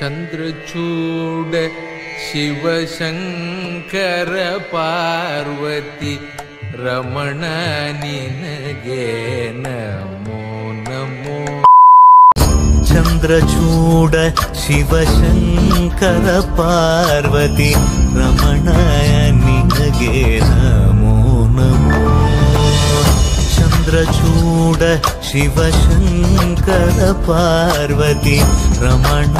Chandrachud Sivasankara Parvathi Ramana നിനഗേ Namo. Namo Chandrachooda Sivasankara Parvathi Ramana Namo Namo. Chandrachooda Sivasankara Parvathi Ramana